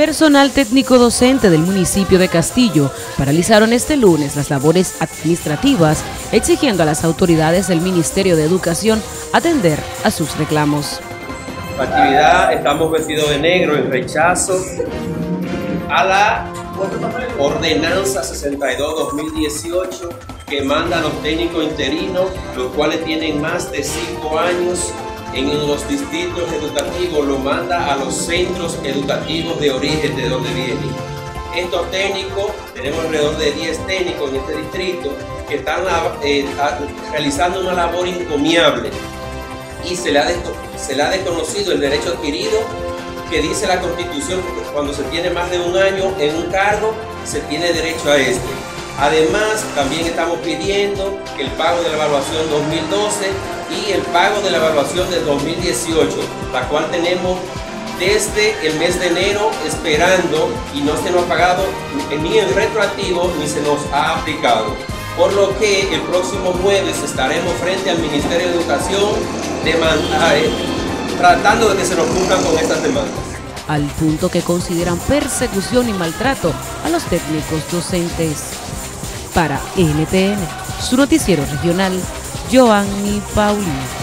Personal técnico docente del municipio de Castillo paralizaron este lunes las labores administrativas, exigiendo a las autoridades del Ministerio de Educación atender a sus reclamos. La actividad estamos vestidos de negro en rechazo a la ordenanza 62-2018 que manda a los técnicos interinos, los cuales tienen más de cinco años en los distritos educativos lo manda a los centros educativos de origen de donde vienen. Estos técnicos, tenemos alrededor de 10 técnicos en este distrito que están eh, realizando una labor encomiable y se le, ha se le ha desconocido el derecho adquirido que dice la Constitución que cuando se tiene más de un año en un cargo se tiene derecho a este. Además, también estamos pidiendo que el pago de la evaluación 2012 y el pago de la evaluación del 2018, la cual tenemos desde el mes de enero esperando y no se nos ha pagado ni en retroactivo ni se nos ha aplicado. Por lo que el próximo jueves estaremos frente al Ministerio de Educación eh, tratando de que se nos cumplan con estas demandas. Al punto que consideran persecución y maltrato a los técnicos docentes para NTN, su noticiero regional, Joanny Paulino.